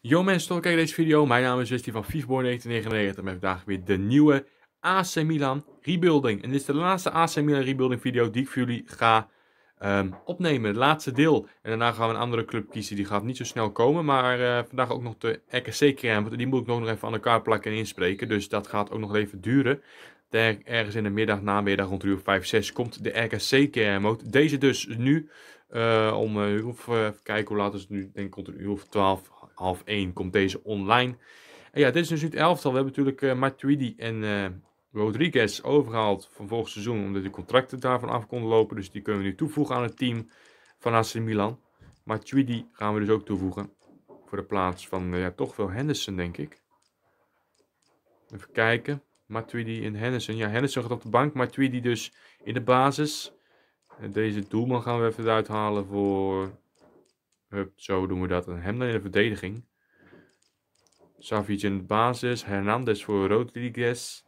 Yo mensen, tot kijken deze video. Mijn naam is Westie van Fifborn 1999 met vandaag weer de nieuwe AC Milan Rebuilding. En dit is de laatste AC Milan Rebuilding video die ik voor jullie ga ehm, opnemen. Het laatste deel. En daarna gaan we een andere club kiezen. Die gaat niet zo snel komen. Maar eh, vandaag ook nog de RKC crème. Die moet ik nog even aan elkaar plakken en inspreken. Dus dat gaat ook nog even duren. Ergens in de middag, namiddag rond uur 5, 6 komt de RKC crème. Deze dus nu uh, om uur of, even kijken hoe laat is het nu. Denk ik rond een uur of 12, half 1 komt deze online. En ja, dit is dus nu het elftal. We hebben natuurlijk uh, Matuidi en Rodriguez overgehaald van vorig seizoen. Omdat de contracten daarvan af konden lopen. Dus die kunnen we nu toevoegen aan het team van AC Milan. Matuidi gaan we dus ook toevoegen. Voor de plaats van ja, toch wel Henderson, denk ik. Even kijken. Matuidi en Henderson. Ja, Henderson gaat op de bank. Matuidi dus in de basis. En deze doelman gaan we even eruit halen voor Hup, zo doen we dat. En hem dan in de verdediging. Savic in de basis. Hernandez voor Rodriguez.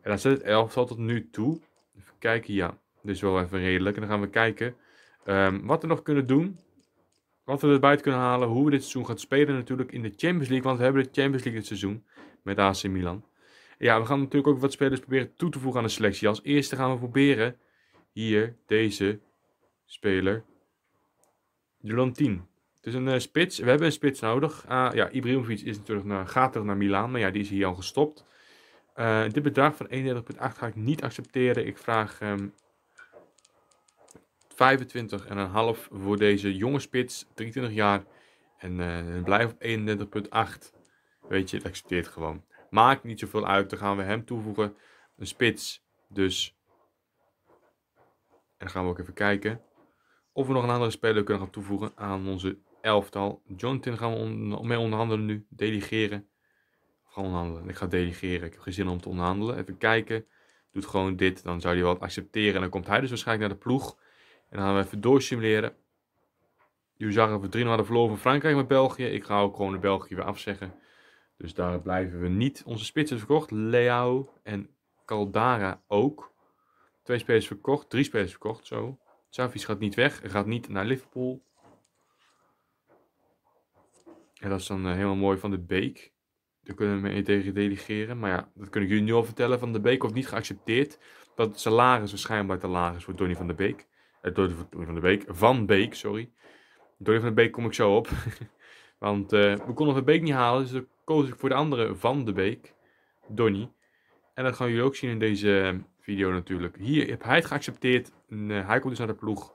En dan zet het elftal tot nu toe. Even kijken, ja. Is wel even redelijk. En dan gaan we kijken um, wat we nog kunnen doen. Wat we erbij kunnen halen. Hoe we dit seizoen gaan spelen natuurlijk in de Champions League. Want we hebben de Champions League dit seizoen. Met AC Milan. Ja, we gaan natuurlijk ook wat spelers proberen toe te voegen aan de selectie. Als eerste gaan we proberen hier deze speler 10. Het is een uh, spits. We hebben een spits nodig. Uh, ja, Ibrahimovic is natuurlijk naar, gaat terug naar Milaan. Maar ja, die is hier al gestopt. Uh, dit bedrag van 31,8 ga ik niet accepteren. Ik vraag um, 25,5 voor deze jonge spits. 23 jaar. En uh, blijf op 31,8. Weet je, het accepteert gewoon. Maakt niet zoveel uit. Dan gaan we hem toevoegen. Een spits. Dus. En dan gaan we ook even kijken. Of we nog een andere speler kunnen gaan toevoegen aan onze elftal. Jonathan gaan we mee onderhandelen nu. Delegeren. Gaan onderhandelen. Ik ga delegeren. Ik heb geen zin om te onderhandelen. Even kijken. Doet gewoon dit. Dan zou hij wel accepteren. En dan komt hij dus waarschijnlijk naar de ploeg. En dan gaan we even doorsimuleren. Jullie zagen dat we 3 hadden verloren van Frankrijk met België. Ik ga ook gewoon de België weer afzeggen. Dus daar blijven we niet. Onze spitsen verkocht. Leao en Caldara ook. Twee spelers verkocht. Drie spelers verkocht. Zo. Savic gaat niet weg. Gaat niet naar Liverpool. En dat is dan uh, helemaal mooi van de Beek. Daar kunnen we mee tegen delegeren. Maar ja, dat ik jullie nu al vertellen. Van de Beek wordt niet geaccepteerd. Dat het salaris waarschijnlijk te laag is voor Donny van de Beek. Eh, Donny van de Beek. Van Beek, sorry. Donny van de Beek kom ik zo op. Want uh, we konden Van de Beek niet halen. Dus dan koos ik voor de andere Van de Beek. Donny. En dat gaan jullie ook zien in deze video natuurlijk. Hier heb hij het geaccepteerd. En, uh, hij komt dus naar de ploeg.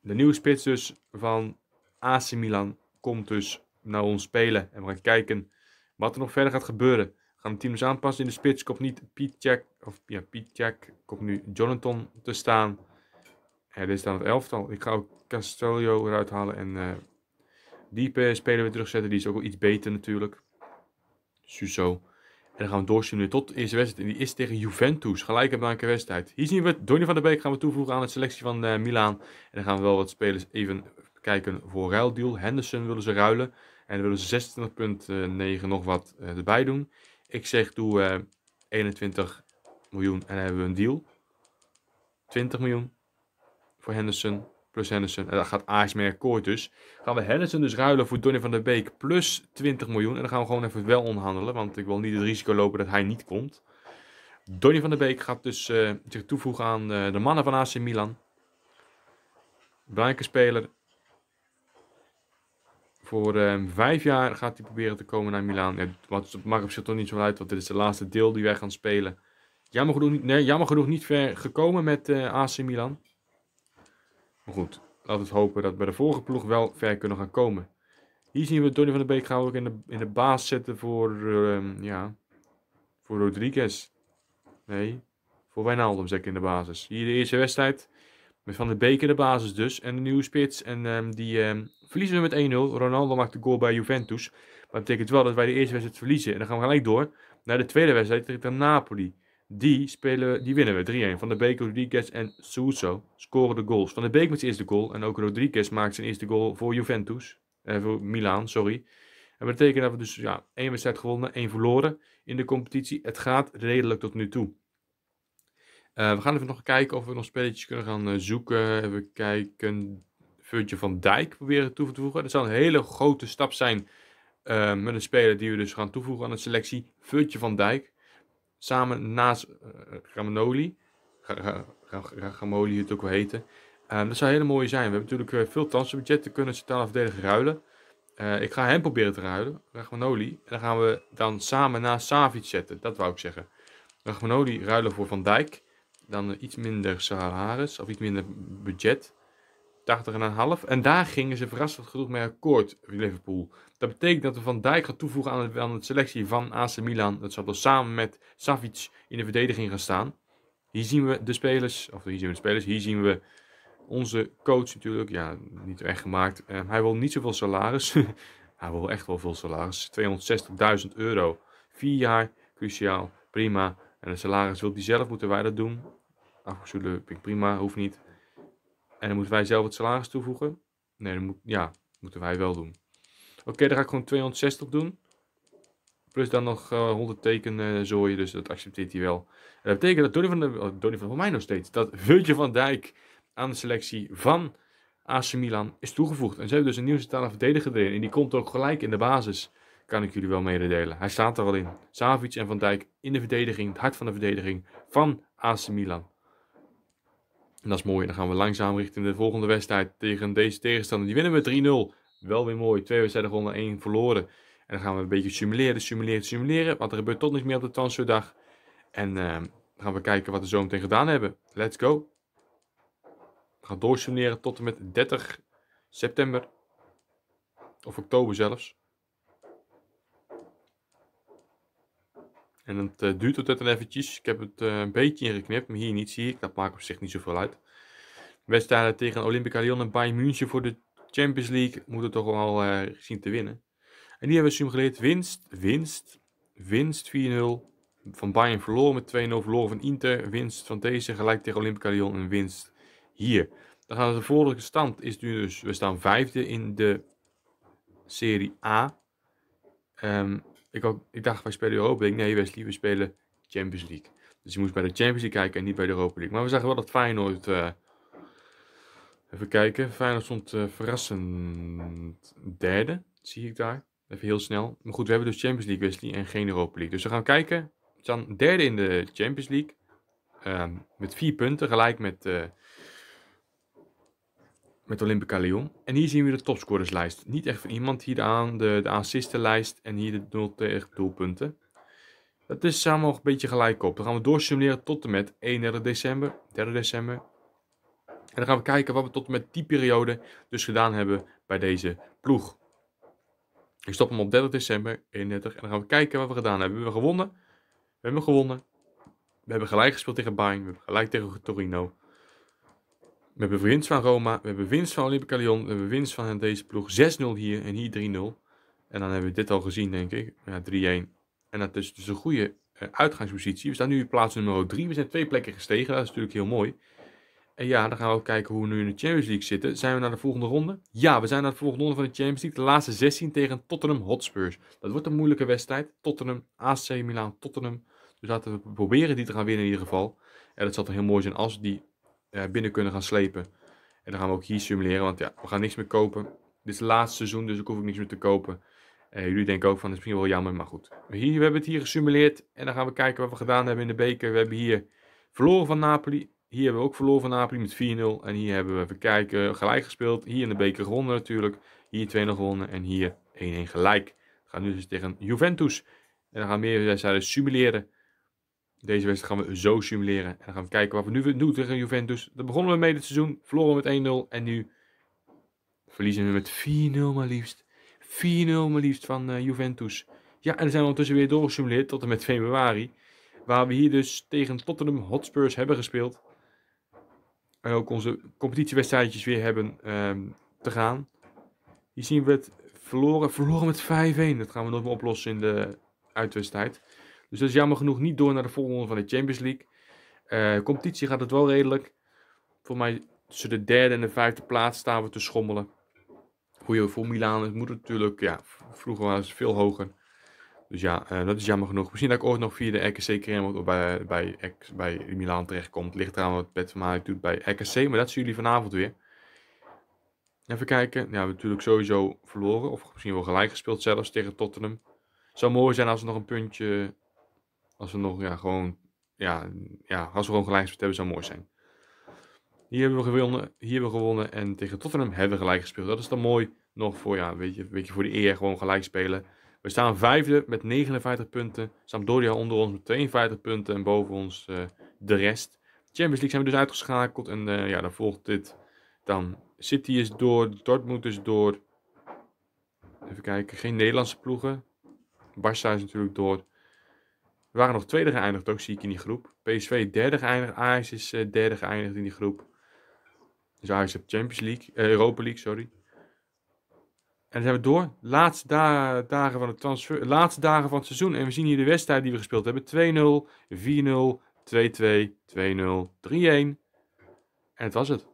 De nieuwe spits dus van AC Milan komt dus naar ons spelen. En we gaan kijken wat er nog verder gaat gebeuren. We gaan het team dus aanpassen in de spits. Komt niet Piet Jack, of ja, Piet Jack. Komt nu Jonathan te staan. En dit is dan het elftal. Ik ga ook Castello eruit halen en uh, die speler weer terugzetten. Die is ook wel iets beter natuurlijk. Suso. En dan gaan we doorsturen tot de eerste wedstrijd. En die is tegen Juventus. Gelijk een wedstrijd. Hier zien we Donny van der Beek gaan we toevoegen aan de selectie van uh, Milaan. En dan gaan we wel wat spelers even kijken voor ruildeal. Henderson willen ze ruilen. En dan willen ze 26,9 nog wat erbij doen. Ik zeg doe uh, 21 miljoen en dan hebben we een deal. 20 miljoen voor Henderson plus Henderson. En gaat Ajax mee akkoord dus. Gaan we Henderson dus ruilen voor Donny van der Beek plus 20 miljoen. En dan gaan we gewoon even wel onderhandelen. Want ik wil niet het risico lopen dat hij niet komt. Donny van der Beek gaat dus uh, zich toevoegen aan uh, de mannen van AC Milan. Belangrijke speler. Voor uh, vijf jaar gaat hij proberen te komen naar Milan. Ja, wat maakt op zich toch niet zo uit, want dit is de laatste deel die wij gaan spelen. Jammer genoeg nee, jammer genoeg niet ver gekomen met AC Milan. Maar goed, laten we hopen dat we bij de vorige ploeg wel ver kunnen gaan komen. Hier zien we Donny van der Beek gaan ook in de, in de baas zetten voor, uh, ja, voor Rodriguez. Nee, voor Wijnaldum zeg ik in de basis. Hier de eerste wedstrijd. Met Van der Beek in de basis dus. En de nieuwe spits. En um, die um, verliezen we met 1-0. Ronaldo maakt de goal bij Juventus. Maar dat betekent wel dat wij de eerste wedstrijd verliezen. En dan gaan we gelijk door naar de tweede wedstrijd tegen Napoli. Die, spelen, die winnen we 3-1. Van de Beek, Rodriguez en Souso scoren de goals. Van de Beek met zijn eerste goal. En ook Rodriguez maakt zijn eerste goal voor Juventus. Eh, voor Milaan, sorry. En dat betekent dat we dus ja, één wedstrijd gewonnen, één verloren in de competitie. Het gaat redelijk tot nu toe. Uh, we gaan even nog kijken of we nog spelletjes kunnen gaan uh, zoeken. Even kijken. Virgil van Dijk proberen toe te voegen. Dat zal een hele grote stap zijn uh, met een speler die we dus gaan toevoegen aan de selectie. Virgil van Dijk. Samen naast uh, Ramonoli. Gamoli, hoe het ook wel heten. Um, dat zou hele mooie zijn. We hebben natuurlijk uh, veel transferbudget. te kunnen centrale verdediger ruilen. Uh, ik ga hem proberen te ruilen. Rachmanoli. En dan gaan we dan samen naast Savic zetten. Dat wou ik zeggen. Rachmanoli ruilen voor Van Dijk. Dan iets minder salaris. Of iets minder budget. 80,5. En daar gingen ze verrassend genoeg mee akkoord, Liverpool. Dat betekent dat we Van Dijk gaan toevoegen aan de, selectie van AC Milan. Dat zal dus samen met Savic in de verdediging gaan staan. Hier zien we de spelers, of hier zien we de spelers, hier zien we onze coach natuurlijk. Ja, niet echt gemaakt. Uh, hij wil niet zoveel salaris. hij wil echt wel veel salaris. 260.000 euro. Vier jaar, cruciaal, prima. En het salaris wil hij zelf, moeten wij dat doen. Afgesloten, prima, hoeft niet. En dan moeten wij zelf het salaris toevoegen. Nee, dat moet, ja, moeten wij wel doen. Oké, dan ga ik gewoon 260 doen. Plus dan nog uh, 100 teken uh, zooien, dus dat accepteert hij wel. En dat betekent dat Donny van, oh, Donny van, mij nog steeds, dat Virgil van Dijk aan de selectie van AC Milan is toegevoegd. En ze hebben dus een nieuwe centrale verdediger erin. En die komt ook gelijk in de basis, kan ik jullie wel mededelen. Hij staat er al in. Savic en Van Dijk in de verdediging, het hart van de verdediging van AC Milan. En dat is mooi. Dan gaan we langzaam richting de volgende wedstrijd tegen deze tegenstander. Die winnen we 3-0. Wel weer mooi. Twee wedstrijden gewonnen, één verloren. En dan gaan we een beetje simuleren, simuleren, simuleren. Want er gebeurt tot niets meer op de transferdag. En uh, dan gaan we kijken wat we zo meteen gedaan hebben. Let's go. We gaan doorsimuleren tot en met 30 september. Of oktober zelfs. En het uh, duurt tot eventjes. Ik heb het uh, een beetje ingeknipt, maar hier niet zie ik. Dat maakt op zich niet zoveel uit. Wedstrijden tegen Olympica Lyon en Bayern München voor de Champions League moeten toch wel uh, zien te winnen. En die hebben we simuleerd. Winst, winst, winst 4-0. Van Bayern verloren met 2-0. Verloren van Inter. Winst van deze gelijk tegen Olympica Lyon en winst hier. Dan gaan we de vorige stand is nu dus, we staan vijfde in de Serie A. Um, ik, ook, ik dacht, wij spelen Europa League. Nee, Wesley, we spelen Champions League. Dus je moest bij de Champions League kijken en niet bij de Europa League. Maar we zagen wel dat Feyenoord... Uh, even kijken. Feyenoord stond uh, verrassend derde. Zie ik daar. Even heel snel. Maar goed, we hebben dus Champions League, Wesley, en geen Europa League. Dus we gaan kijken. Staan derde in de Champions League. Um, met vier punten, gelijk met... Met Olympica Lyon. En hier zien we de topscorerslijst. Niet echt van iemand. Hier aan de, de assistenlijst en hier de 0 tegen doelpunten. Dat is samen een beetje gelijk op. Dan gaan we doorsimuleren tot en met 31 december, 3 december. En dan gaan we kijken wat we tot en met die periode dus gedaan hebben bij deze ploeg. Ik stop hem op 30 december, 31. En dan gaan we kijken wat we gedaan hebben. We hebben gewonnen. We hebben gewonnen. We hebben gelijk gespeeld tegen Bayern. We hebben gelijk tegen Torino. We hebben winst van Roma, we hebben winst van Olympica Lyon, we hebben winst van deze ploeg. 6-0 hier en hier 3-0. En dan hebben we dit al gezien, denk ik. Ja, 3-1. En dat is dus een goede uh, uitgangspositie. We staan nu in plaats nummer 3. We zijn twee plekken gestegen. Dat is natuurlijk heel mooi. En ja, dan gaan we ook kijken hoe we nu in de Champions League zitten. Zijn we naar de volgende ronde? Ja, we zijn naar de volgende ronde van de Champions League. De laatste 16 tegen Tottenham Hotspurs. Dat wordt een moeilijke wedstrijd. Tottenham, AC Milan, Tottenham. Dus laten we proberen die te gaan winnen in ieder geval. En dat zal toch heel mooi zijn als die binnen kunnen gaan slepen. En dan gaan we ook hier simuleren, want ja, we gaan niks meer kopen. Dit is het laatste seizoen, dus ik hoef ook niks meer te kopen. Uh, jullie denken ook van, het is misschien wel jammer, maar goed. Hier, we hebben het hier gesimuleerd en dan gaan we kijken wat we gedaan hebben in de beker. We hebben hier verloren van Napoli. Hier hebben we ook verloren van Napoli met 4-0. En hier hebben we, even kijken, gelijk gespeeld. Hier in de beker gewonnen natuurlijk. Hier 2-0 gewonnen en hier 1-1 gelijk. We gaan nu dus tegen Juventus. En dan gaan we meer wedstrijden simuleren. Deze wedstrijd gaan we zo simuleren. En dan gaan we kijken wat we nu doen tegen Juventus. Daar begonnen we mee dit seizoen. Verloren met 1-0. En nu verliezen we met 4-0 maar liefst. 4-0 maar liefst van uh, Juventus. Ja, en dan zijn we ondertussen weer doorgesimuleerd tot en met februari. Waar we hier dus tegen Tottenham Hotspurs hebben gespeeld. En ook onze competitiewedstrijdjes weer hebben um, te gaan. Hier zien we het verloren. Verloren met 5-1. Dat gaan we nog maar oplossen in de uitwedstrijd. Dus dat is jammer genoeg niet door naar de volgende van de Champions League. Uh, competitie gaat het wel redelijk. Voor mij tussen de derde en de vijfde plaats staan we te schommelen. Voor, voor Milaan moet het natuurlijk, ja, vroeger was het veel hoger. Dus ja, uh, dat is jammer genoeg. Misschien dat ik ooit nog via de RKC Kreml bij, bij, bij Milaan terechtkomt. Ligt eraan wat Pet van mij doet bij RKC, maar dat zien jullie vanavond weer. Even kijken. Ja, we hebben natuurlijk sowieso verloren. Of misschien wel gelijk gespeeld zelfs tegen Tottenham. Het zou mooi zijn als we nog een puntje... Als we nog ja, gewoon... Ja, ja, als we gewoon gelijk hebben, zou mooi zijn. Hier hebben we gewonnen. Hier hebben we gewonnen. En tegen Tottenham hebben we gelijk gespeeld. Dat is dan mooi. Nog voor, ja, weet je, weet je, voor de eer gewoon gelijk spelen. We staan vijfde met 59 punten. Sampdoria onder ons met 52 punten. En boven ons uh, de rest. Champions League zijn we dus uitgeschakeld. En uh, ja, dan volgt dit. Dan City is door. Dortmund is door. Even kijken. Geen Nederlandse ploegen. Barça is natuurlijk door. We waren nog tweede geëindigd ook, zie ik in die groep. PSV derde geëindigd. Ajax is uh, derde geëindigd in die groep. Dus Ajax op Champions League. Uh, Europa League, sorry. En dan zijn we door. Laatste, da dagen van het transfer, laatste dagen van het seizoen. En we zien hier de wedstrijd die we gespeeld hebben. 2-0, 4-0, 2-2, 2-0, 3-1. En het was het.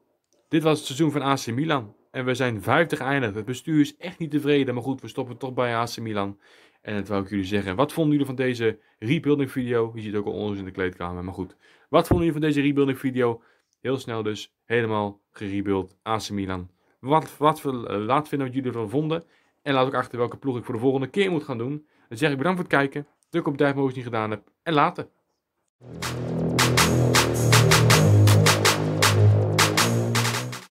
Dit was het seizoen van AC Milan. En we zijn vijfde geëindigd. Het bestuur is echt niet tevreden. Maar goed, we stoppen toch bij AC Milan. En dat wou ik jullie zeggen. Wat vonden jullie van deze rebuilding video? Je ziet ook al onder in de kleedkamer. Maar goed. Wat vonden jullie van deze rebuilding video? Heel snel dus. Helemaal gerebuild. AC Milan. Wat, wat, laat vinden wat jullie ervan vonden. En laat ook achter welke ploeg ik voor de volgende keer moet gaan doen. Dan zeg ik bedankt voor het kijken. Druk op duimpje als je het niet gedaan hebt. En later.